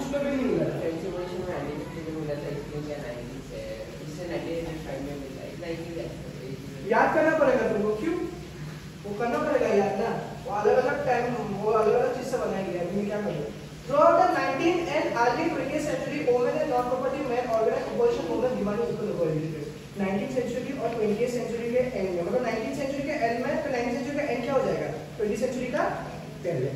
उसमें भी नहीं मिला था ट्रांसफॉर्मेशन में आइडेंटिटी में मिला था इसलिए क्या 90 से इससे 1905 में मिला है 90 याद करना पड़ेगा तुमको क्यों वो करना पड़ेगा याद ना वो अलग अलग टाइम वो अलग अलग चीज़ से बनाई गई है अभी मैं क्या करूँ Throughout the 19th and early 20th century, women and non-property men organized opposition movement demanding equal equality. 19th century और 20th century के एंड में मतलब 19th century के एंड में फिर 19th century का एंड क्या हो जाएगा 20th century का पहले